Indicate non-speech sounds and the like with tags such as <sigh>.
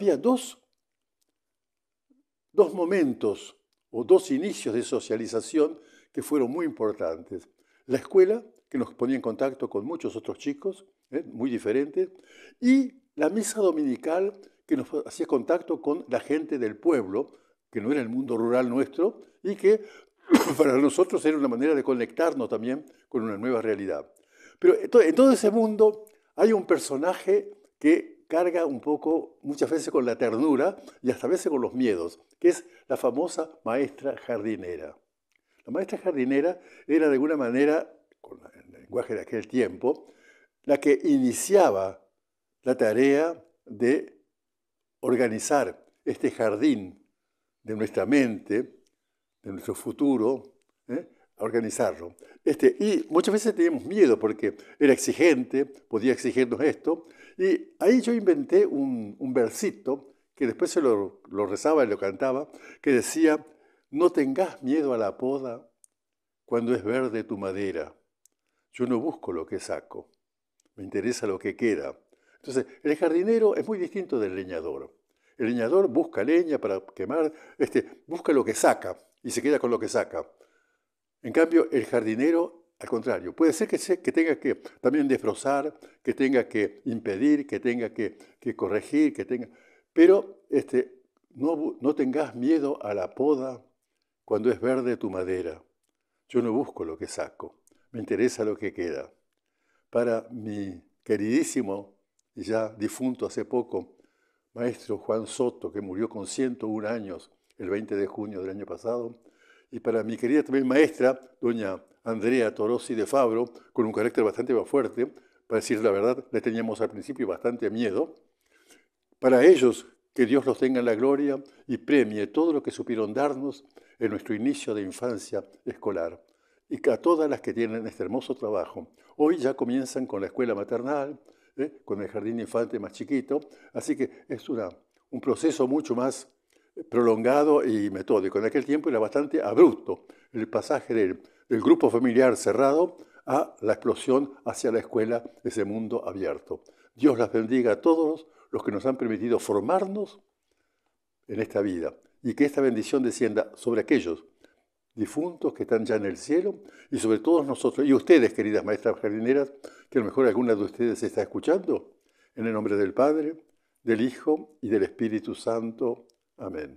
había dos, dos momentos o dos inicios de socialización que fueron muy importantes. La escuela, que nos ponía en contacto con muchos otros chicos, ¿eh? muy diferentes, y la misa dominical, que nos hacía contacto con la gente del pueblo, que no era el mundo rural nuestro, y que <coughs> para nosotros era una manera de conectarnos también con una nueva realidad. Pero en todo ese mundo hay un personaje que carga un poco, muchas veces con la ternura y hasta veces con los miedos, que es la famosa maestra jardinera. La maestra jardinera era de alguna manera, con el lenguaje de aquel tiempo, la que iniciaba la tarea de organizar este jardín de nuestra mente, de nuestro futuro, ¿eh? Organizarlo. Este, y muchas veces teníamos miedo porque era exigente, podía exigirnos esto. Y ahí yo inventé un, versito que después se lo, lo rezaba y lo cantaba, que decía, no tengas miedo a la poda cuando es verde tu madera. Yo no busco lo que saco, me interesa lo que queda. Entonces, el jardinero es muy distinto del leñador. El leñador busca leña para quemar, este, busca lo que saca y se queda con lo que saca. En cambio, el jardinero, al contrario, puede ser que, tenga que también desbrozar, que tenga que impedir, que tenga que, corregir, que tenga... Pero este, no, no tengas miedo a la poda cuando es verde tu madera. Yo no busco lo que saco, me interesa lo que queda. Para mi queridísimo y ya difunto hace poco, maestro Juan Soto, que murió con 101 años el 20 de junio del año pasado, y para mi querida también maestra, doña Andrea Torosi de Fabro, con un carácter bastante más fuerte, para decir la verdad, le teníamos al principio bastante miedo. Para ellos, que Dios los tenga en la gloria y premie todo lo que supieron darnos en nuestro inicio de infancia escolar. Y a todas las que tienen este hermoso trabajo. Hoy ya comienzan con la escuela maternal, ¿eh? con el jardín infante más chiquito, así que es una, un proceso mucho más prolongado y metódico. En aquel tiempo era bastante abrupto el pasaje del, grupo familiar cerrado a la explosión hacia la escuela, ese mundo abierto. Dios las bendiga a todos los que nos han permitido formarnos en esta vida y que esta bendición descienda sobre aquellos difuntos que están ya en el cielo y sobre todos nosotros y ustedes, queridas maestras jardineras, que a lo mejor alguna de ustedes está escuchando, en el nombre del Padre, del Hijo y del Espíritu Santo. Amen.